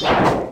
Yes.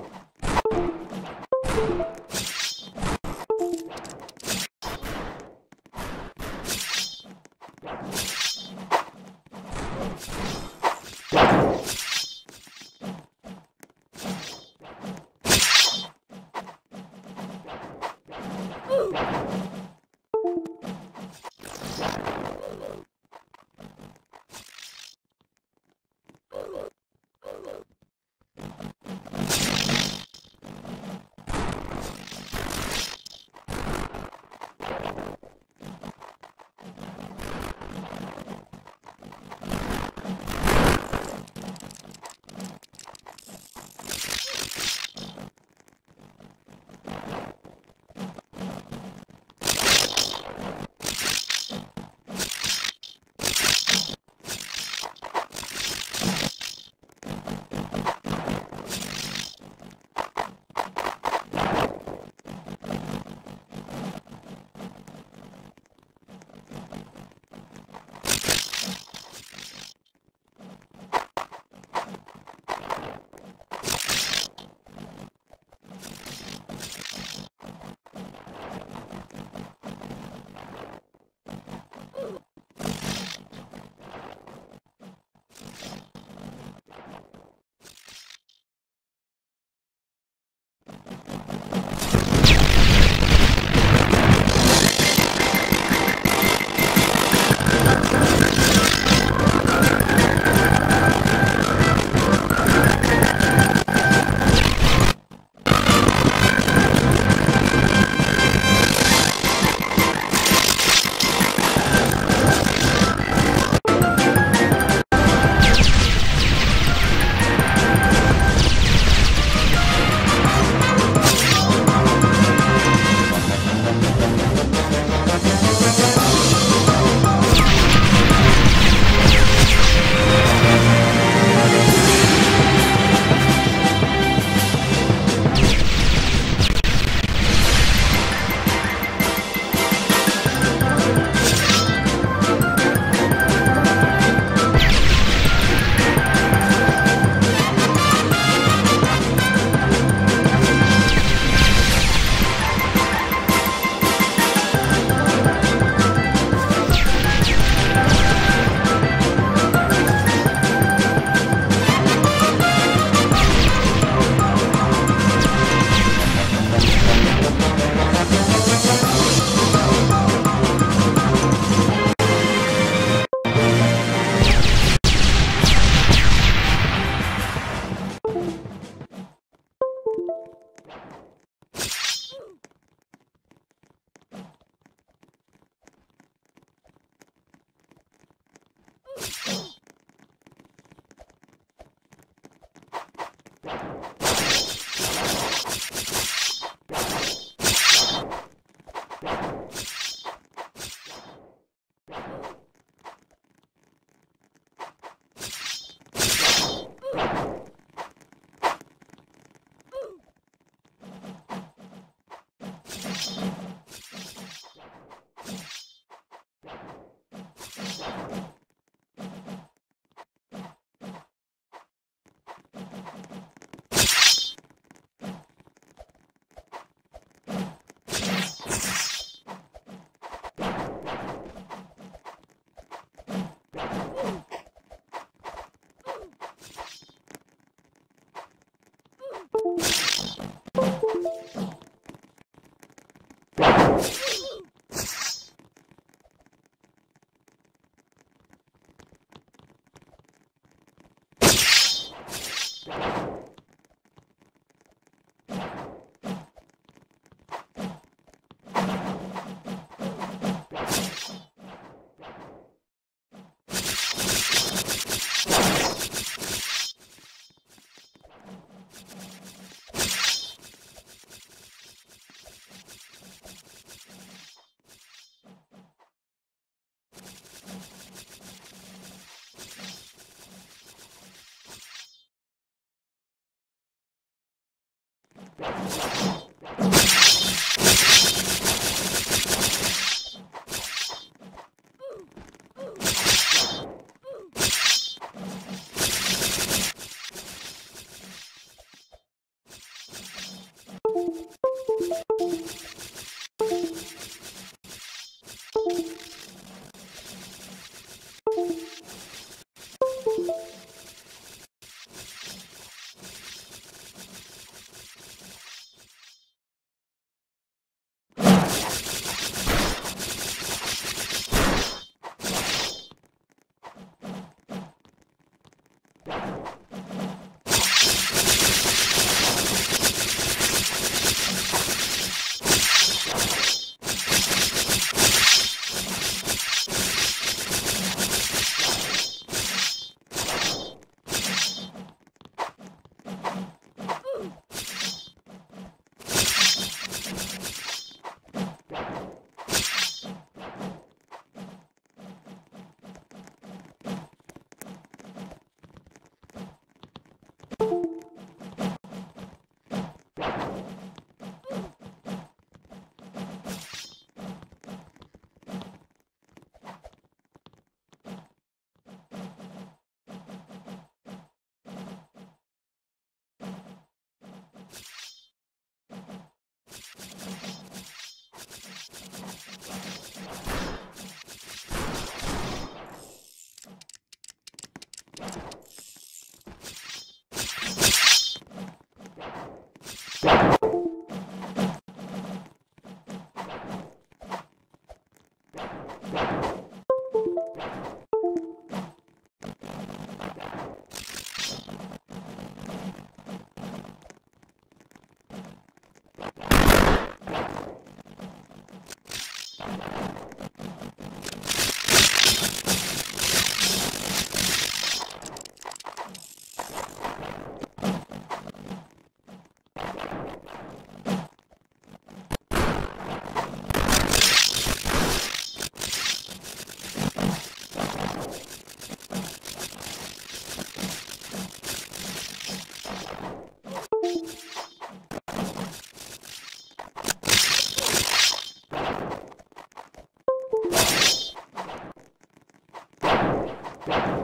you.